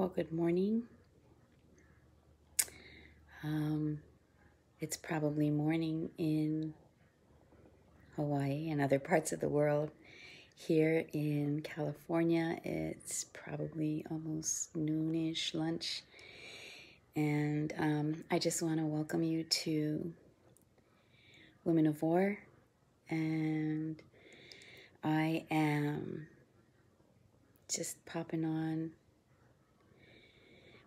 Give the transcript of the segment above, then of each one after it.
Well, good morning. Um, it's probably morning in Hawaii and other parts of the world. Here in California, it's probably almost noonish lunch. And um, I just want to welcome you to Women of War. And I am just popping on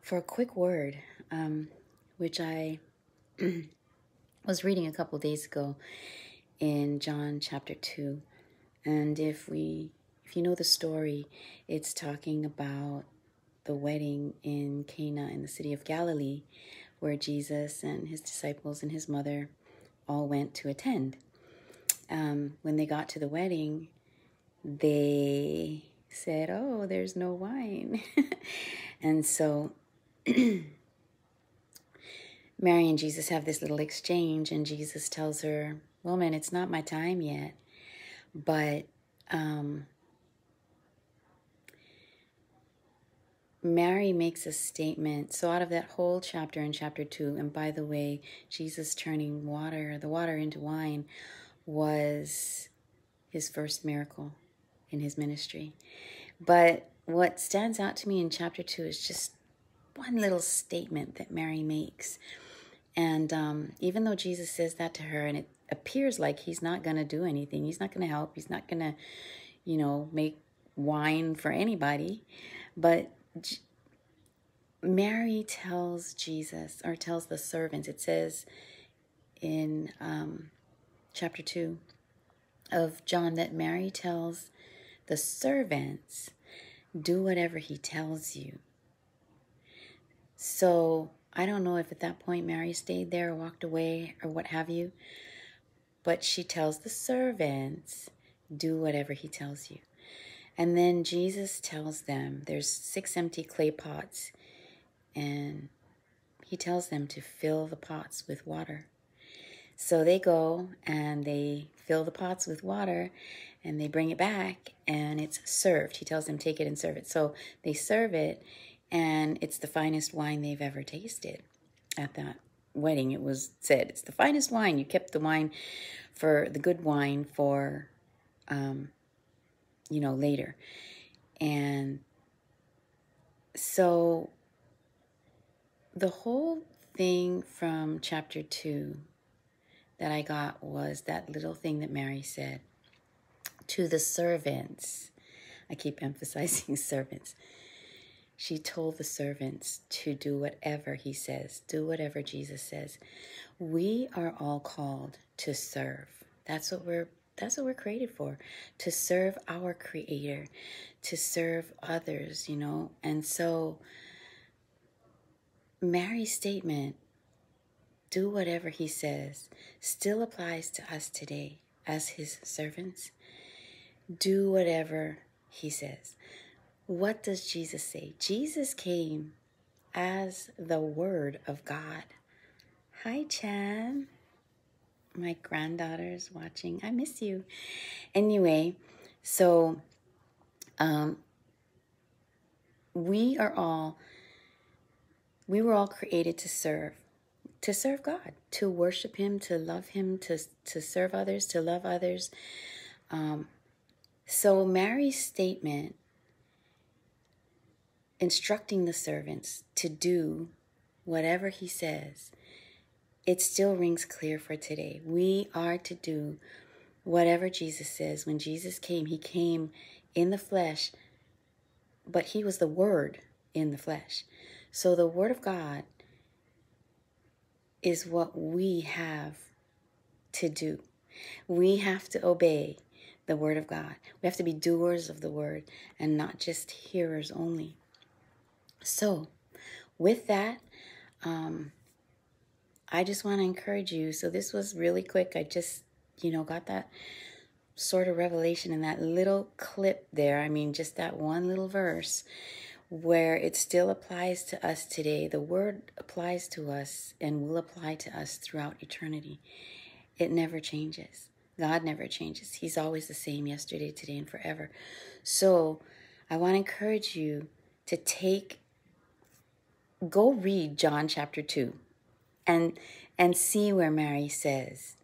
for a quick word, um, which I was reading a couple days ago in John chapter 2. And if we if you know the story, it's talking about the wedding in Cana in the city of Galilee where Jesus and his disciples and his mother all went to attend. Um, when they got to the wedding, they said, Oh, there's no wine. and so Mary and Jesus have this little exchange, and Jesus tells her, Woman, it's not my time yet. But um, Mary makes a statement. So, out of that whole chapter in chapter 2, and by the way, Jesus turning water, the water into wine, was his first miracle in his ministry. But what stands out to me in chapter 2 is just one little statement that Mary makes. And um, even though Jesus says that to her, and it appears like he's not going to do anything, he's not going to help, he's not going to, you know, make wine for anybody. But J- Mary tells Jesus, or tells the servants, it says in um, chapter 2 of John that Mary tells the servants, do whatever he tells you. So I don't know if at that point Mary stayed there or walked away or what have you, but she tells the servants, do whatever he tells you. And then Jesus tells them there's six empty clay pots, and he tells them to fill the pots with water. So they go and they fill the pots with water and they bring it back and it's served. He tells them, take it and serve it. So they serve it and it's the finest wine they've ever tasted. At that wedding it was said it's the finest wine. You kept the wine for the good wine for um you know later. And so the whole thing from chapter 2 that I got was that little thing that Mary said to the servants. I keep emphasizing servants she told the servants to do whatever he says, do whatever Jesus says. We are all called to serve. That's what we're that's what we're created for to serve our creator to serve others you know and so mary's statement do whatever he says still applies to us today as his servants do whatever he says what does Jesus say? Jesus came as the Word of God. Hi, Chan. My granddaughter's watching. I miss you. Anyway, so um, we are all, we were all created to serve, to serve God, to worship Him, to love Him, to, to serve others, to love others. Um, so Mary's statement instructing the servants to do whatever he says, it still rings clear for today. We are to do whatever Jesus says. When Jesus came, he came in the flesh, but he was the Word in the flesh. So the Word of God is what we have to do. We have to obey the Word of God. We have to be doers of the Word and not just hearers only. So, with that, um, I just want to encourage you. So, this was really quick. I just, you know, got that sort of revelation in that little clip there. I mean, just that one little verse where it still applies to us today. The word applies to us and will apply to us throughout eternity. It never changes. God never changes. He's always the same yesterday, today, and forever. So I want to encourage you to take go read John chapter 2 and and see where Mary says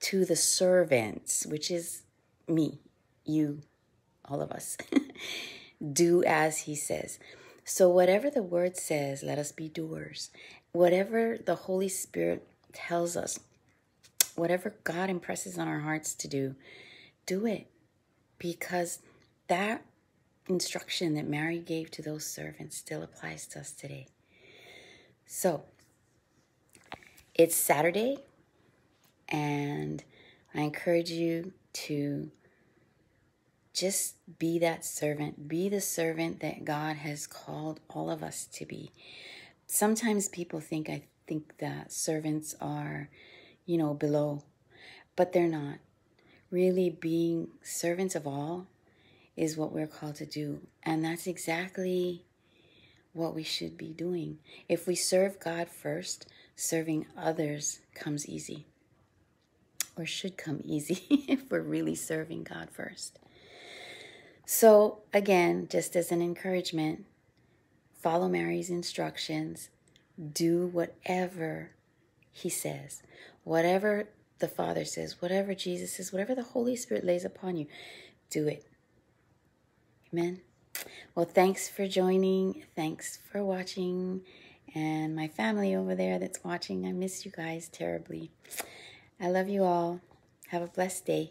to the servants, which is me, you, all of us, do as he says. So, whatever the word says, let us be doers. Whatever the Holy Spirit tells us, whatever God impresses on our hearts to do, do it. Because that instruction that Mary gave to those servants still applies to us today. So, it's Saturday, and I encourage you to just be that servant. Be the servant that God has called all of us to be. Sometimes people think I think that servants are, you know, below, but they're not. Really, being servants of all is what we're called to do. And that's exactly what we should be doing. If we serve God first, serving others comes easy or should come easy if we're really serving God first. So, again, just as an encouragement, follow Mary's instructions, do whatever he says, whatever the Father says, whatever Jesus says, whatever the Holy Spirit lays upon you, do it. Amen. Well, thanks for joining. Thanks for watching. And my family over there that's watching, I miss you guys terribly. I love you all. Have a blessed day.